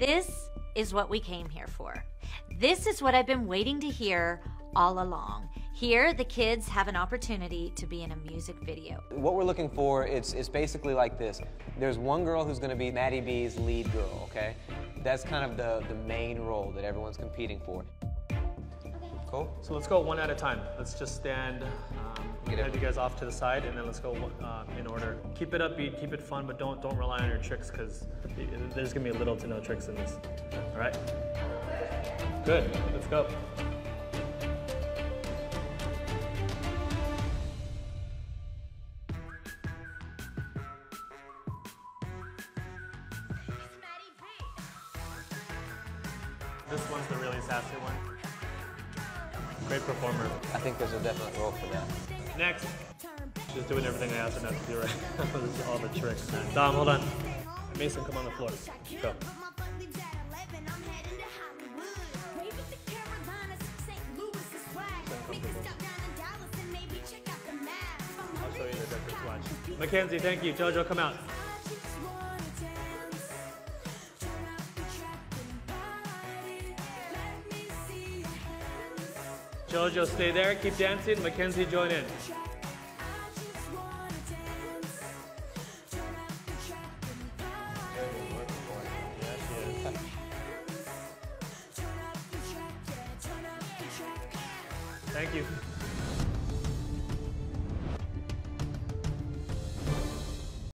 This is what we came here for. This is what I've been waiting to hear all along. Here, the kids have an opportunity to be in a music video. What we're looking for, it's, it's basically like this. There's one girl who's gonna be MattyB's lead girl, okay? That's kind of the, the main role that everyone's competing for. Cool? So let's go one at a time. Let's just stand. Um, Get head it. you guys off to the side, and then let's go uh, in order. Keep it upbeat, keep it fun, but don't don't rely on your tricks because there's gonna be little to no tricks in this. All right. Good. Let's go. This one's the really sassy one. Great performer. I think there's a definite role for that. Next. She's doing everything I asked her not to do right. This is all the tricks. Dom, hold on. Mason, come on the floor. Go. Mackenzie, thank you. Jojo, come out. Jojo, stay there. Keep dancing. Mackenzie, join in. Thank you.